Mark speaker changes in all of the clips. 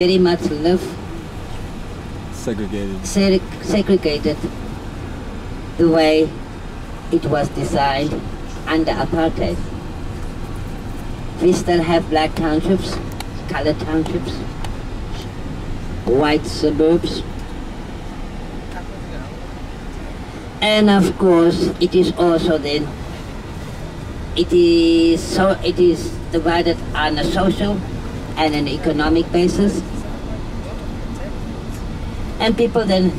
Speaker 1: very much live
Speaker 2: Segregated.
Speaker 1: seg- segregated the way it was designed under apartheid. We still have black townships, colored townships, white suburbs. And of course, it is also then, it is so, it is divided on a social and an economic basis. And people then,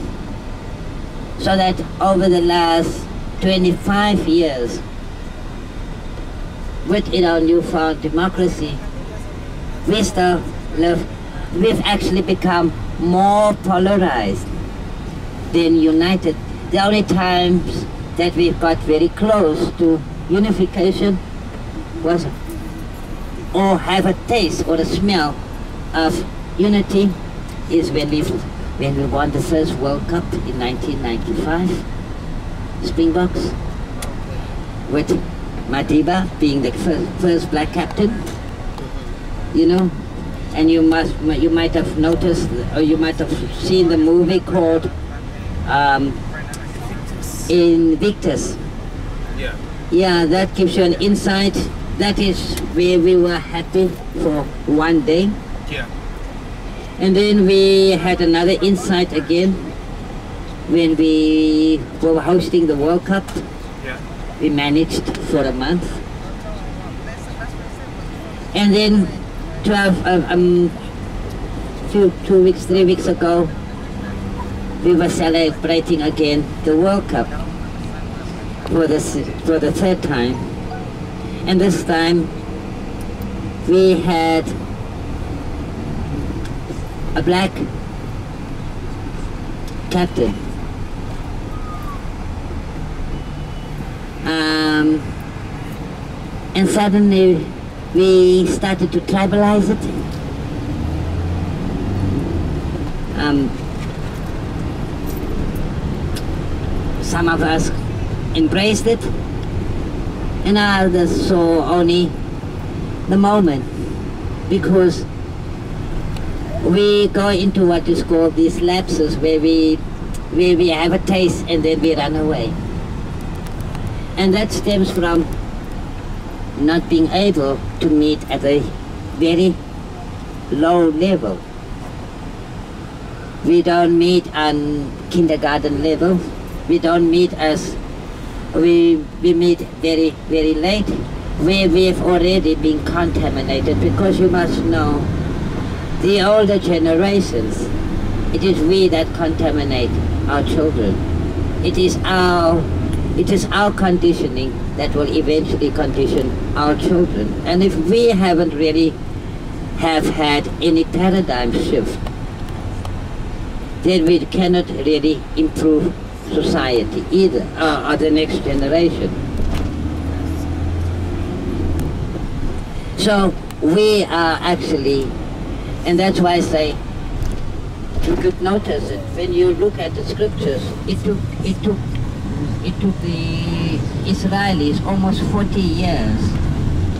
Speaker 1: so that over the last 25 years, within our newfound democracy, we still live, we've actually become more polarized than united. The only times that we got very close to unification was or have a taste or a smell of unity is when we when we won the first World Cup in 1995, Springboks, with Madiba being the first, first black captain. You know, and you must you might have noticed or you might have seen the movie called um, Invictus.
Speaker 3: Yeah.
Speaker 1: Yeah, that gives you an insight. That is where we were happy for one day.
Speaker 3: Yeah.
Speaker 1: And then we had another insight again when we were hosting the World Cup.
Speaker 3: Yeah.
Speaker 1: We managed for a month. And then 12, uh, um, few, two weeks, three weeks ago, we were celebrating again the World Cup for the, for the third time. And this time we had a black captain. Um, and suddenly we started to tribalize it. Um, some of us embraced it, and others saw only the moment because we go into what is called these lapses where we where we have a taste and then we run away. And that stems from not being able to meet at a very low level. We don't meet on kindergarten level. We don't meet as we we meet very very late where we've already been contaminated because you must know the older generations, it is we that contaminate our children. It is our it is our conditioning that will eventually condition our children. And if we haven't really have had any paradigm shift, then we cannot really improve society either, uh, or the next generation. So we are actually and that's why I say you could notice it when you look at the scriptures. It took it took it took the Israelis almost 40 years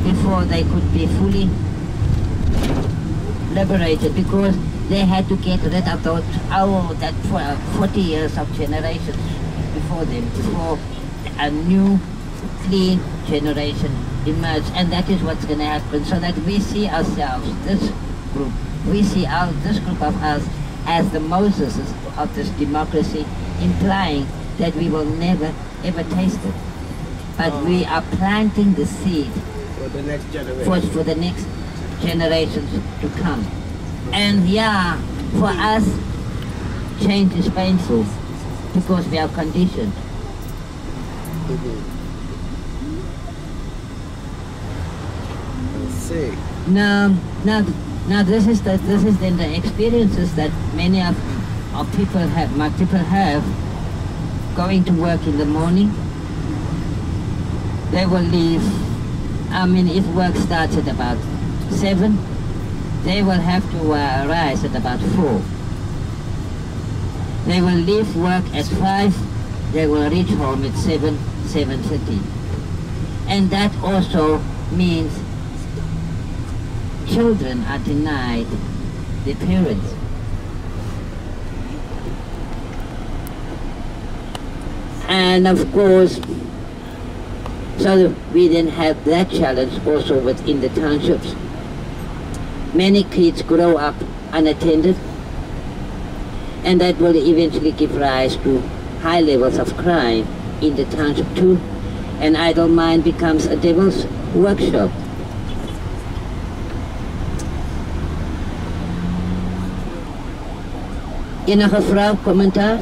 Speaker 1: before they could be fully liberated because they had to get rid of those oh that for- 40 years of generations before them before a new clean generation emerged and that is what's going to happen so that we see ourselves this group we see our, this group of us as the Moses of this democracy, implying that we will never ever taste it. But we oh. are planting the seed
Speaker 4: for the next generation.
Speaker 1: for, for the next generations to come. And yeah, for us, change is painful because we are conditioned.
Speaker 4: Let's see.
Speaker 1: Now, now, now this is the this is then the experiences that many of our people have. My people have going to work in the morning. They will leave. I mean, if work starts at about seven, they will have to uh, rise at about four. They will leave work at five. They will reach home at seven, seven thirty, and that also means children are denied the parents. And of course, so we then have that challenge also within the townships. Many kids grow up unattended, and that will eventually give rise to high levels of crime in the township too. An idle mind becomes a devil's workshop. Enige vraag, commentaar?